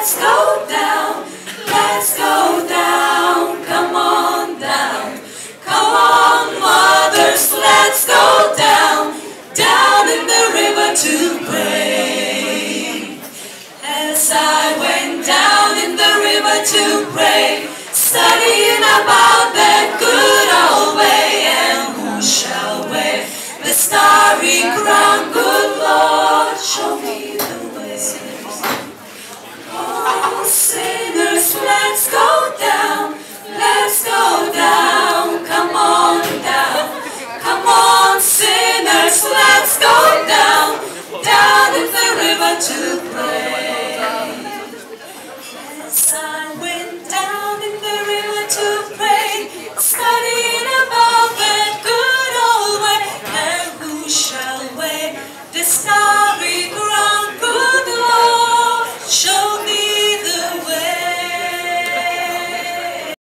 let's go down. Let's go down. Come on down. Come on, mothers, let's go down. Down in the river to pray. As I went down in the river to pray, studying about that good old way, and who shall wear the starry crown? sorry